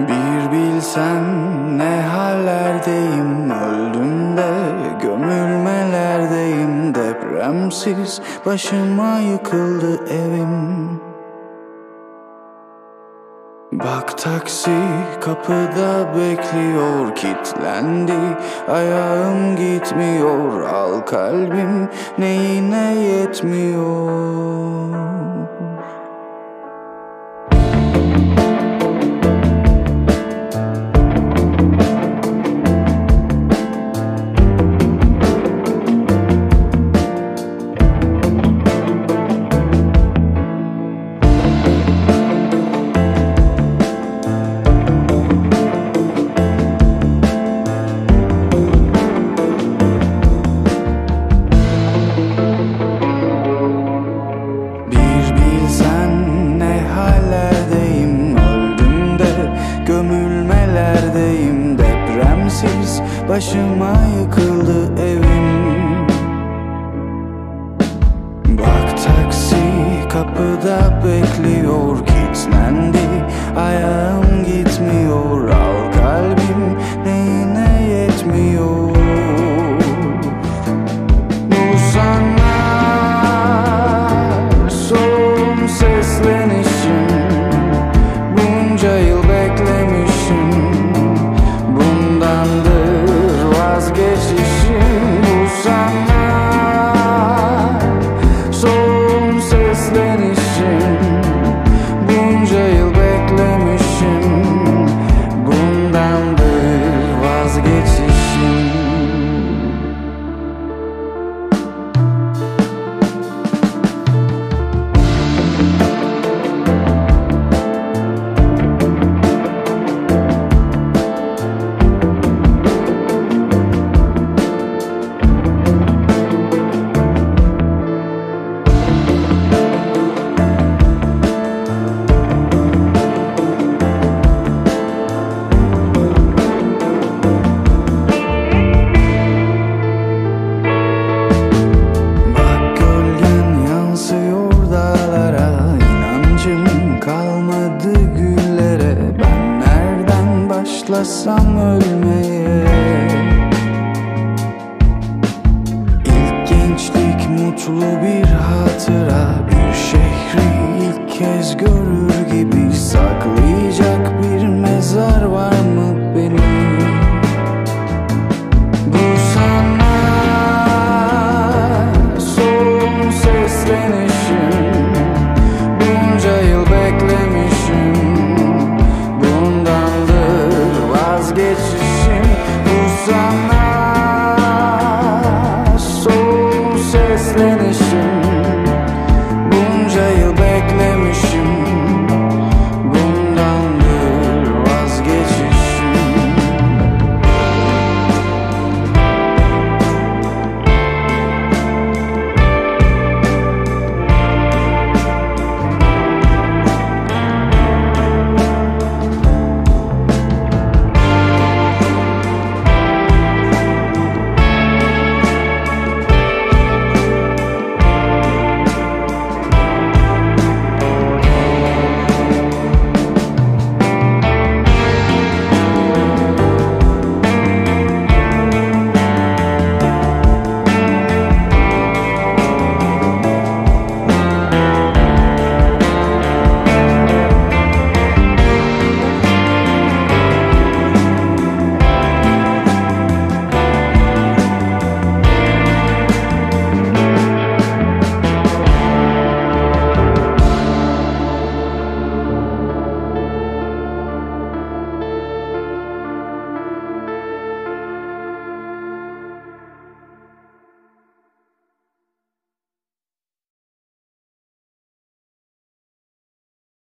Bir bilsen ne hallerdeyim Öldüğümde gömülmelerdeyim Depremsiz başıma yıkıldı evim. Bak taksi kapıda bekliyor kitlendi Ayağım gitmiyor. Al kalbim neyine yetmiyor başıma yıkıldı evim. Bak başlasam ölmeye. İlk gençlik mutlu bir hatıra Bir şehri ilk kez görür gibi Saklayacak